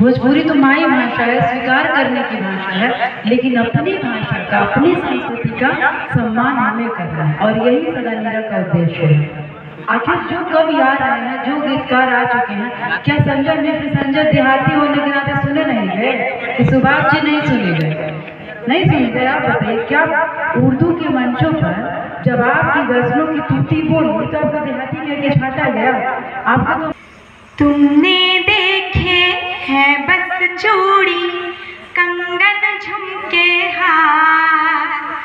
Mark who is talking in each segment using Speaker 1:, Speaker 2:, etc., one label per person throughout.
Speaker 1: भोजपुरी तो माई भाषा है, स्वीकार करने की भाषा है, लेकिन अपनी भाषा का, अपनी संस्कृति का सम्मान हमें करना है। और यही सदानीरा का उद्देश्य है। आखिर जो कवि आ रहे हैं, जो गीतकार आ चुके हैं, क्या संजय मिश्र संजय देहाती होने के नाते सुने नहीं गए? कि सुभाष जी नहीं सुने गए? नहीं सुने गए, आप बताइए, क्या उर्दू के मंचों पर जब आपकी गजलों की तुती बोली तो आपका देहाती कह के छाटा गया? आपका तो
Speaker 2: तुमने देखे हैं बस चूड़ी कंगन झुमके हार।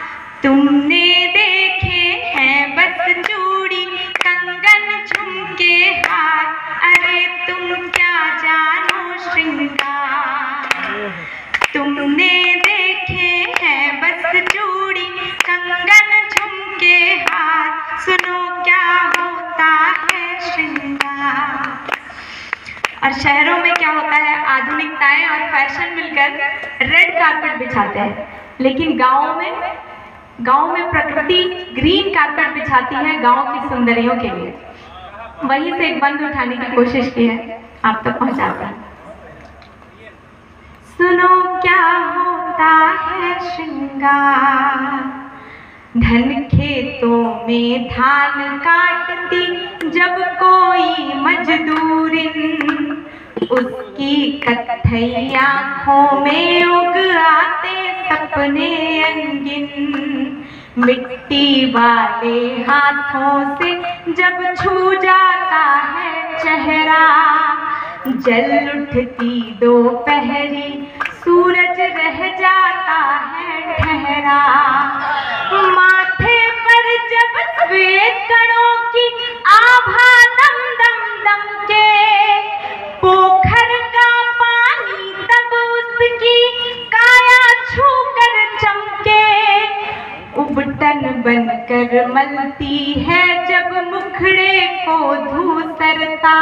Speaker 2: बिछाते हैं। लेकिन गाँव में गाँव में प्रकृति ग्रीन कारपेट बिछाती है गाँव की सुंदरियों के लिए। वहीं से एक बंद उठाने की कोशिश की है। आप तक तो पहुंचाते हैं। सुनो क्या होता है श्रृंगार। धन खेतों में धान काटती जब कोई मजदूरिन उसकी कथई आँखों में उग आते सपने अंगिन। मिट्टी वाले हाथों से जब छू जाता है चेहरा, जल उठती दोपहरी सूरज रह जाता है ठहरा। माथे पर जब श्वेत बनकर मनती है जब मुखड़े को धूसरता।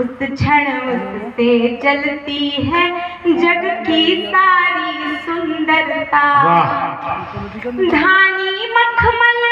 Speaker 2: उस क्षण उससे जलती है जग की सारी सुंदरता। धानी मखमल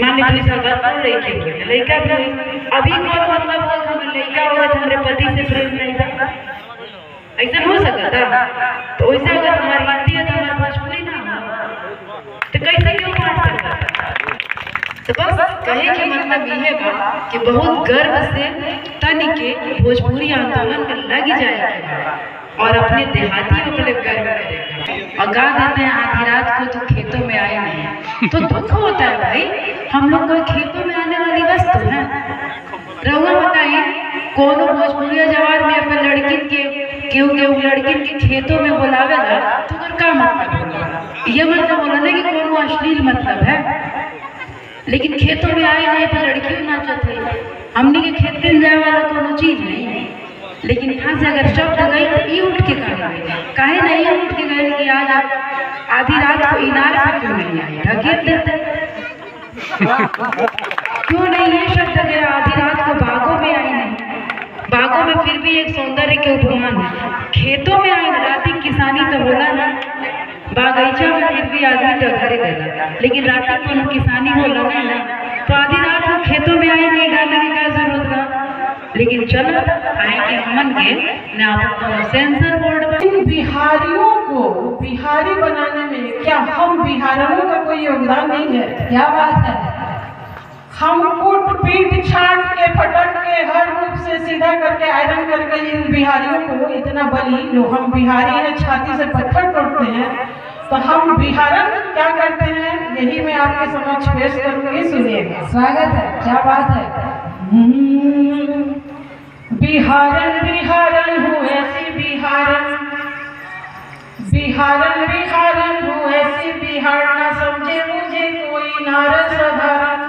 Speaker 1: मान लीजिए सगात कर रही थी। लड़का भी अभी कौन मतलब हो? हम लड़का तो हमारे पति से प्रेम नहीं था। ऐसा हो सकता था। तो वैसे अगर हमारी हिंदी है तो हमारा भोजपुरी ना तो कैसे क्यों मान सकता तो बस कहे के मतलब ये बा कि बहुत गर्व से तन के भोजपुरी आंदोलन में लग जाएगा और अपने देहातियों के लिए गर्व करेगा और गा देते हैं, आधी रात को तो खेतों में आए नहीं। तो दुख होता है भाई, हम लोग कोई खेतों में आने वाली वस्तु है रहुआ बताइए, कौन भोजपुरी जवान में अपने लड़की के, केहू केहू लड़की के खेतों में बुलावेला तो ओकर का मतलब ये मतलब होला ना कि कोनो अश्लील मतलब है? लेकिन खेतों में आए नहीं तो लड़कियों नाचत हमने के खेत में जाए वाला कोनो चीज़ नहीं है? लेकिन यहाँ से अगर शब्द गई तो ये उठ के काहे काहे नहीं उठ के गए कि आज आप आधी रात को इनार पे क्यों नहीं आई ढकेल क्यों नहीं ये शब्द गया आधी रात को बागों में आई नहीं बागों में फिर भी एक सौंदर्य के उपमान है। खेतों में आई राती किसानी तो होला ना। बागीचा में फिर भी आदमी तो घरे गया लेकिन राती को किसानी होला ना ना। तो आधी रात को खेतों में आई नहीं गाने की लेकिन चलो आएँगे हमन के ना आपको सेंसर बोर्ड पर
Speaker 3: इन बिहारियों को बिहारी बनाने में क्या हम बिहारियों का कोई योगदान नहीं है? क्या बात है? हम कूट पीट छाट के फटक के हर रूप से सीधा करके आयरन करके इन बिहारियों को इतना बली जो हम बिहारी हैं छाती से पत्थर तोड़ते हैं तो हम बिहारन क्या करते हैं? यही मैं आपके समक्ष पेश करूँगी सुनिएगा स्वागत है क्या बात है? हम्म, बिहारन बिहारन हूँ ऐसी बिहारन। बिहारन बिहारन हूँ ऐसी बिहार, ना समझे मुझे कोई नारद साधारण।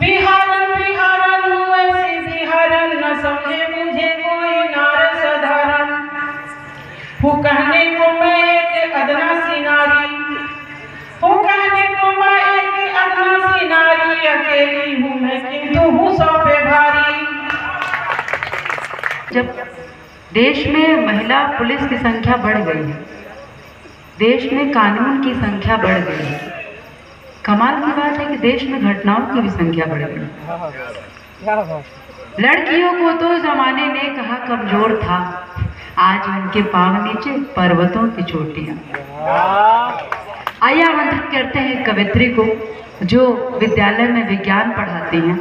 Speaker 3: बिहारन बिहारन हूँ ऐसी बिहारन, ना समझे मुझे कोई नारद साधारण। वो कहने को मैं एक अदना सी नारी। हूँ कहने को मैं एक अदना सी नारी, अकेली हूँ मैं किंतु हूँ सौ
Speaker 1: जब देश में महिला पुलिस की संख्या बढ़ गई है, देश में कानून की संख्या बढ़ गई है, कमाल की बात है कि देश में घटनाओं की भी संख्या बढ़ गई लड़कियों को तो जमाने ने कहा कमज़ोर था, आज उनके पाँव नीचे पर्वतों की चोटियाँ। आइए आमंत्रित करते हैं कवित्री को, जो विद्यालय में विज्ञान पढ़ाती हैं,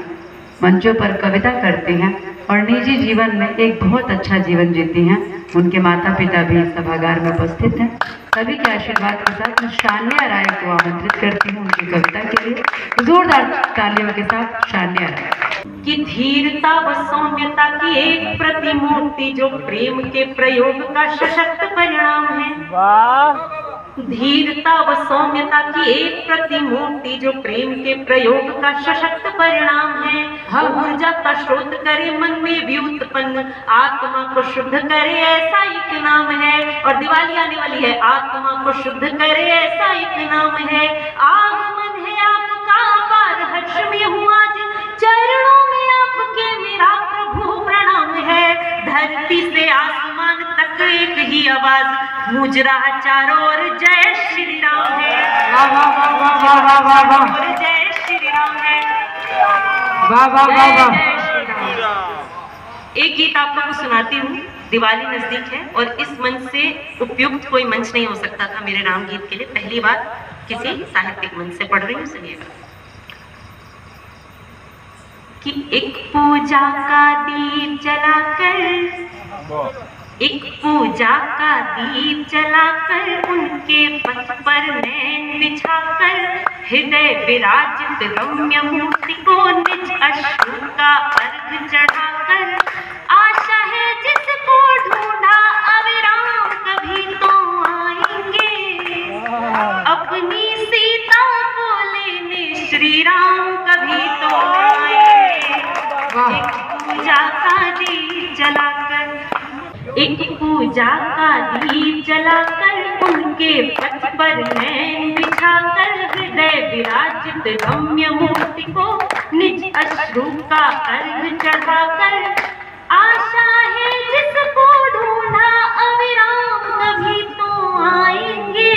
Speaker 1: मंचों पर कविता करती हैं। और निजी जीवन में एक बहुत अच्छा जीवन जीती हैं। उनके माता पिता भी सभागार में उपस्थित हैं। सभी के आशीर्वाद के साथ मैं शान्या राय को आमंत्रित करती हूँ उनकी कविता के लिए। जोरदार तालियों के साथ शान्या राय।
Speaker 4: कि धीरता व सौम्यता की एक प्रतिमूर्ति जो प्रेम के प्रयोग का सशक्त परिणाम है। धीरता व सौम्यता की एक प्रतिमूर्ति जो प्रेम के प्रयोग का सशक्त परिणाम है।
Speaker 1: हाँ।
Speaker 4: ऊर्जा का स्रोत करे मन में व्युत्पन्न आत्मा को शुद्ध करे ऐसा एक नाम है। और दिवाली आने वाली है आत्मा को शुद्ध करे ऐसा एक नाम है। आगमन है आपका अपार हर्ष में हूँ आज। चरणों में आपके मेरा प्रभु प्रणाम है। धरती से आसमान आसमान तक एक ही आवाज़ गूंज रहा चारों ओर जय श्री राम है। जय श्री राम है एक गीत आप लोगों को सुनाती हूँ। दिवाली नज़दीक है और इस मंच से उपयुक्त कोई मंच नहीं हो सकता था मेरे राम गीत के लिए। पहली बार किसी साहित्यिक मंच से पढ़ रही हूँ सुनिएगा कि एक पूजा का दीप जलाकर एक पूजा का दीप जलाकर उनके पथ पर नैन बिछाकर हृदय विराजित रम्य मूर्ति को निज अश्रु का अर्घ चढ़ाकर आशा है जिसको ढूंढा अविराम कभी तो आएँगे। अपनी सीता को लेने श्री राम कभी तो आएँगे। एक पूजा का दीप जलाकर एक पूजा का दीप जलाकर उनके पथ पर नैन बिछाकर हृदय विराजित रम्य मूर्ति को निज अश्रु का अर्घ चढ़ाकर आशा है जिसको ढूंढा अविराम कभी तो आएँगे।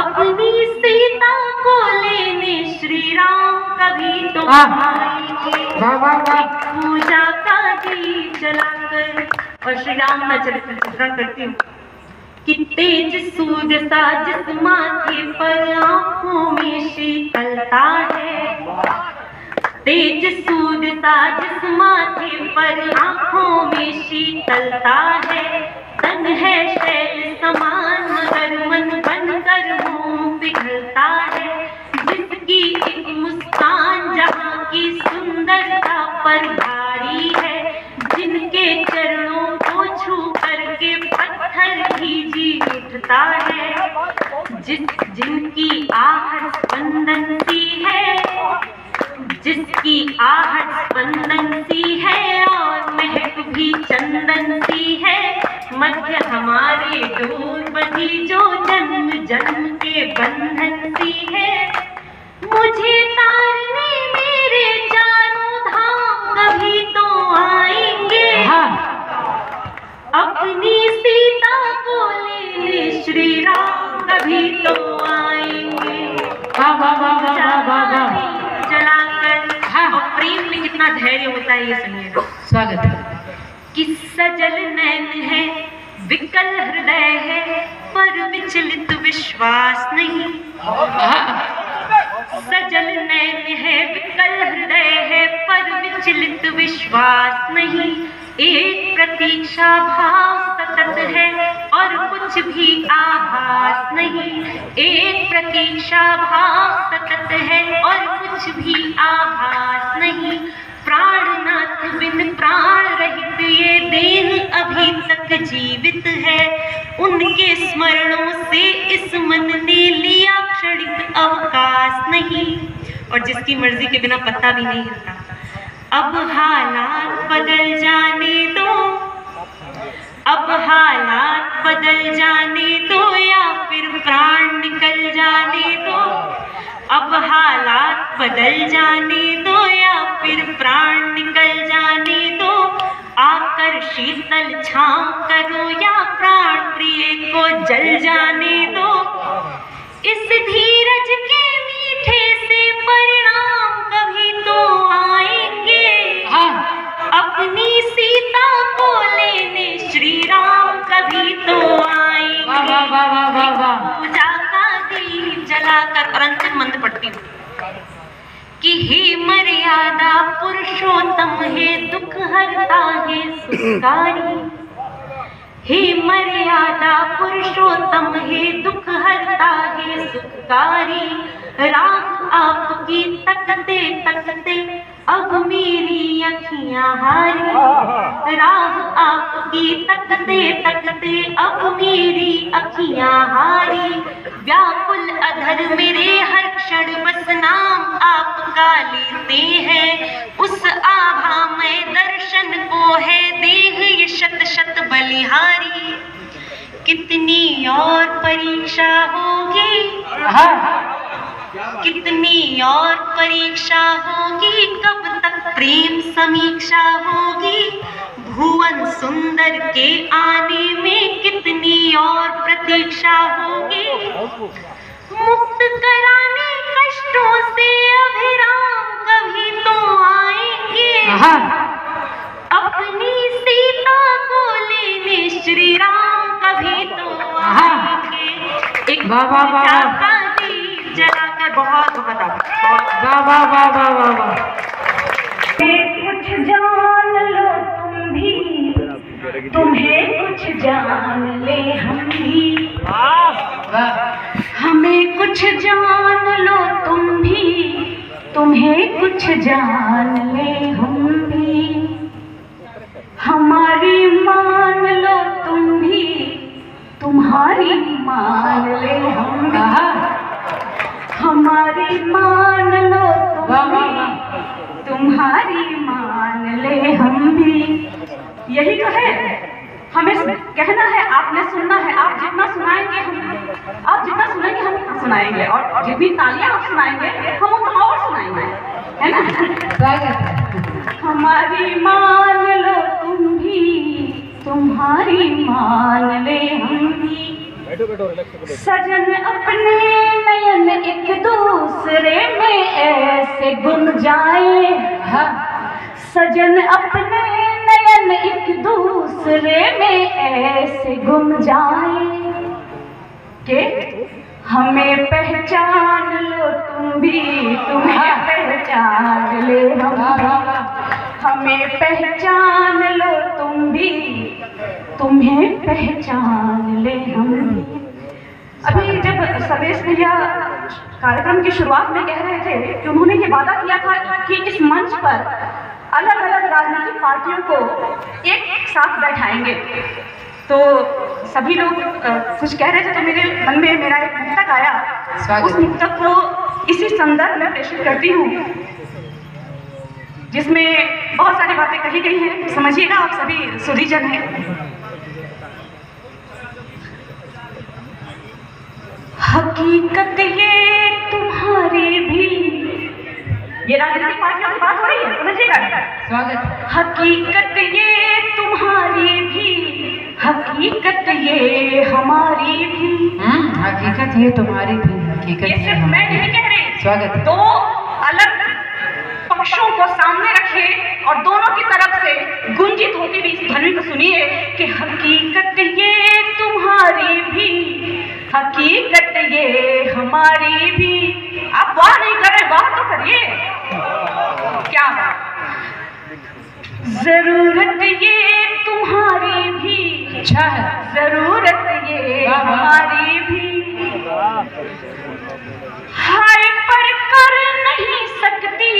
Speaker 4: अपनी सीता को लेने श्री राम कभी तो आएँगे। पूजा का दीप जलाकर और श्री राम का चरित्र चित्रण करती हूँ कि तेज सूर्य सा जिस माथे पर आँखों में शीतलता है। तेज सूर्य सा जिस माथे पर आँखों में शीतलता है। तन है शैल समान, मगर मन बनकर मुँह पिघलता है। जिसकी एक मुस्कान जहाँ की सुंदरता पर भारी है, जिनके चरणों उठता है जिन जिनकी आहट स्पंदन सी है, जिसकी आहट स्पंदन सी है और महक भी चंदन सी है, मध्य हमारे डोर बनी जो जन्म जन्म के बंधन सी है विश्वास नहीं। सजल नैन है विकल हृदय है पर विचलित विश्वास नहीं। एक प्रतीक्षा भाव सतत है और कुछ भी आभास नहीं। एक प्रतीक्षा भाव सतत है और कुछ भी आभास नहीं। प्राणनाथ बिन प्राण रहित ये देह अभी तक जीवित है। उनके स्मरणों से इस मन ने लिया क्षणिक अवकाश नहीं। और जिसकी मर्ज़ी के बिना पत्ता भी नहीं हिलता अब हालात बदल जाने दो। अब हालात बदल जाने दो या फिर प्राण निकल जाने दो। अब हालात बदल जाने दो या फिर प्राण निकल जाने दो? आकर शीतल छांव करो या प्राण प्रिय को जल जाने दो? इस धीरज के मीठे से परिणाम कभी तो आएँगे। अपनी सीता को लेने श्री राम कभी तो आएँगे। पूजा का दीप जलाकर और अंतिम मंत्र पढ़ती हूँ। कि ही मर्यादा पुरुषोत्तम है, दुख हरता है सुखकारी हे मर्यादा पुरुषोत्तम है, दुख हरता है सुखकारी राम आपकी तकते तकते अब मेरी अखियाँ हारी। राह आपकी तकते तकते अब मेरी अखियाँ हारी। व्याकुल अधर मेरे हर क्षण बस नाम आपका लेते हैं। उस आभा में दर्शन को है देह ये शत शत बलिहारी। कितनी और परीक्षा होगी? कितनी और परीक्षा होगी? कब तक प्रेम समीक्षा होगी? भुवन सुंदर के आने में कितनी और प्रतीक्षा होगी? मुक्त कराने कष्टों से अभिराम कभी तो आएँगे। अपनी सीता को लेने श्री राम कभी तो आएँगे एक दीप जलाकर बहुत बहुत आभार।
Speaker 1: वाह वाह वाह वाह वाह वाह।
Speaker 5: कुछ जान लो तुम भी। तुम्हें कुछ जान ले हम भी। हमें कुछ जान लो तुम भी। तुम्हें कुछ जान ले हम भी। हमारी मान लो तुम भी तुम्हारी मान ले हम भी। हमारी मान लो तुम भी तुम्हारी मान ले हम भी। यही तो है। हमें कहना है आपने सुनना है आप जितना सुनाएँगे हम आप जितना सुनेंगे हम उतना सुनाएँगे। और जितनी तालियाँ आप सुनाएँगे हम उतना और सुनाएँगे। है ना? हमारी मान लो तुम्हारी मान ले हम भी सजन अपने नयन एक दूसरे में ऐसे गुम जाए। सजन अपने नयन एक दूसरे में ऐसे गुम जाए। के? हमें पहचान लो तुम भी तुम्हें पहचान ले हम। भी हमें पहचान लो तुम भी। तुम्हें पहचान ले हम अभी जब सर्वेश भैया कार्यक्रम की शुरुआत में कह रहे थे कि उन्होंने ये वादा किया था कि इस मंच पर अलग अलग राजनीतिक पार्टियों को एक साथ बैठाएँगे। तो सभी लोग कुछ कह रहे थे तो मेरे मन में मेरा एक मुक्तक आया। उस मुक्तक को इसी संदर्भ में प्रेषित करती हूँ। जिसमें बहुत सारी बातें कही गई हैं समझिएगा आप सभी सुधीजन हैं। हकीकत ये तुम्हारी भी। ये राजनीतिक पार्टियों की बात हो रही है समझिएगा
Speaker 1: स्वागत।
Speaker 5: हकीकत ये तुम्हारी भी। हकीकत ये हमारी भी।
Speaker 1: हम्म, हकीकत ये तुम्हारी भी हकीकत
Speaker 5: ये सिर्फ़ मैं नहीं कह रही।
Speaker 1: स्वागत। है
Speaker 5: अलग पक्षों को सामने रखे और दोनों की तरफ़ से गुंजित होती हुई इस ध्वनि को सुनिए कि हकीकत ये तुम्हारी भी हकीकत ये हमारी भी। आप वाह नहीं कर रहे वाह तो करिए। क्या ज़रूरत ये तुम्हारी भी
Speaker 1: अच्छा है।
Speaker 5: ज़रूरत ये। हमारी भी। कर नहीं सकती।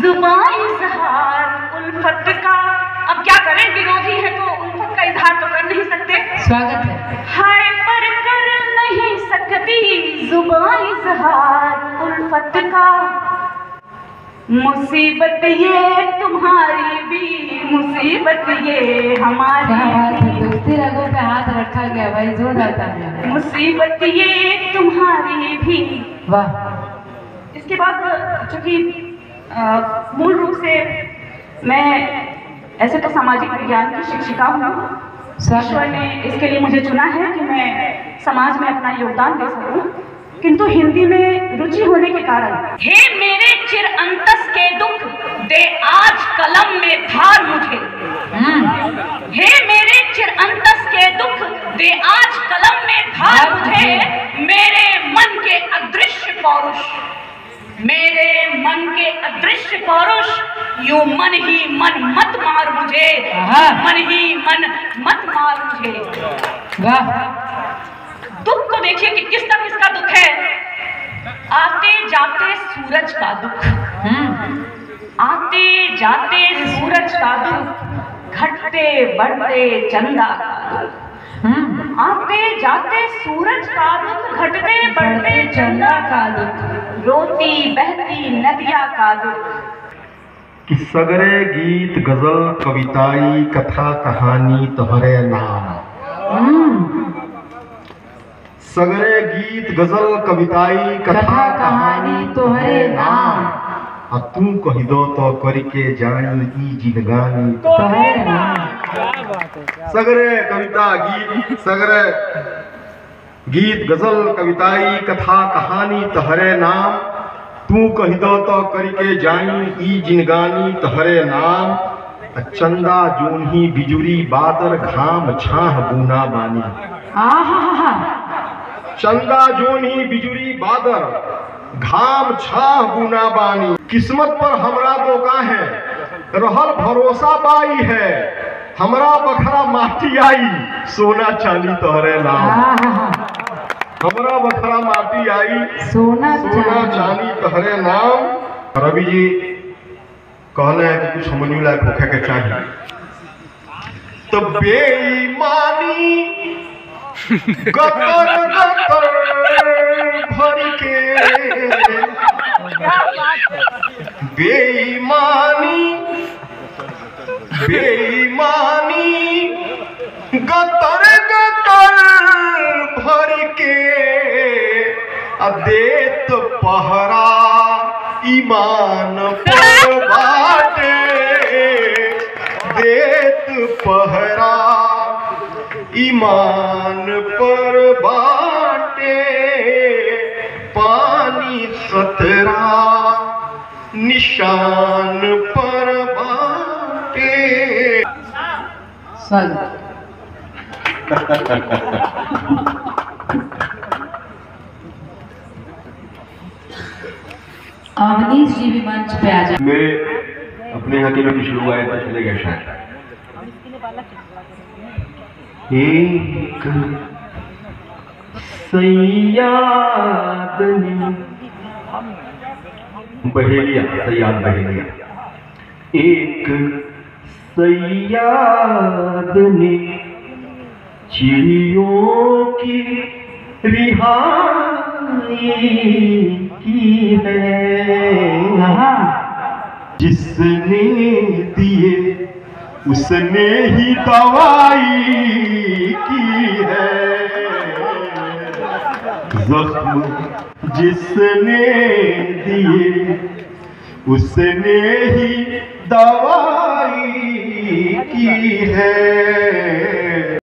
Speaker 5: ज़ुबान इजहार उल्फत का। अब क्या करें? विरोधी है तो उल्फत का इजहार तो कर नहीं सकते।
Speaker 1: स्वागत है।
Speaker 5: हाय पर कर नहीं सकती। ज़ुबान इजहार उल्फत का। मुसीबत ये तुम्हारी भी मुसीबत ये हमारी
Speaker 1: सभी पे हाथ रखा गया भाई जोरदार
Speaker 5: मुसीबत ये तुम्हारी भी।
Speaker 1: वाह।
Speaker 5: इसके बाद चूँकि मूल रूप से मैं ऐसे तो सामाजिक विज्ञान की शिक्षिका हूँ ईश्वर ने इसके लिए मुझे चुना है कि मैं समाज में अपना योगदान दे सकूँ। किंतु हिंदी में रुचि होने के कारण हे मेरे चिर अंतस के दुख दे आज कलम में धार मुझे। हे मेरे चिर अंतस के दुख दे आज कलम में धार मुझे। मेरे मन के अदृश्य पौरुष। मेरे मन के अदृश्य पौरुष यू मन ही मन मत मार मुझे। मन ही मन मत मार मुझे।
Speaker 1: वाह।
Speaker 5: दुख को देखिए कि किसका किसका दुख है। आते जाते सूरज का दुख।
Speaker 1: हम्म।
Speaker 5: आते जाते सूरज का दुख। घटते बढ़ते चंदा का दुख। आते जाते सूरज का दुख घटते बढ़ते चंदा का दुख रोती बहती नदिया का दुख।
Speaker 6: कि सगरे गीत गज़ल कविताई कथा कहानी तोहरे नाम। सगरे गीत गज़ल कविताई
Speaker 1: कथा कहानी तोहरे नाम।
Speaker 6: आ तू कही दो तो करके जानी ई जिनगानी
Speaker 1: तोहरे नाम।
Speaker 6: सगरे कविता गीत सगरे गीत गज़ल कविताई कथा कहानी तहरे नाम। तू कही दो तो करके जाई ई जिनगानी तहरे नाम। चंदा जोन्ही बिजुरी बादर घाम छाह बूना। बानी चंदा जोन्ही बिजुरी बादर घाम छाह बूना बानी। किस्मत पर हमरा तो का है रहल भरोसा बाई है। हमरा बखरा माटी आई सोना चांदी तोहरे नाम।
Speaker 1: आहा
Speaker 6: हमरा बखरा माटी आई
Speaker 1: सोना
Speaker 6: सोना
Speaker 1: चांदी।
Speaker 6: तोहरे नाम। रवि जी कहले हैं कि कुछ समझ लायक होखे के चाहिए तो बेईमानी गतर गतर भर के बेईमानी बेईमानी गतर गतर भर के देत पहरा ईमान पर बाटे। देत पहरा ईमान पर बाटे। पानी सतरा निशान
Speaker 1: मंच पे
Speaker 6: अपने यहाँ के लोग शुरू हुआ है तो चले गए शायद। एक सयादनी बहेलिया, सयाद बहेलिया। एक सयाद ने चिड़ियों की रिहाई की है। जिसने दिए उसने ही दवाई की है। जख्म जिसने दिए उसने ही दवाई की है।